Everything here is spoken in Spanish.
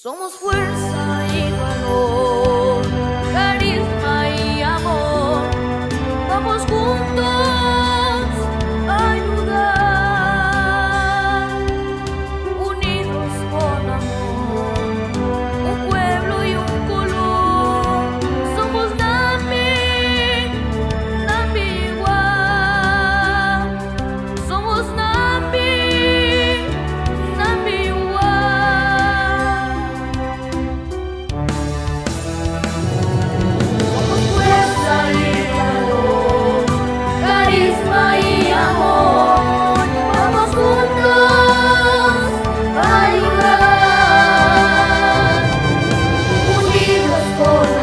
Somos fuerza y valor. for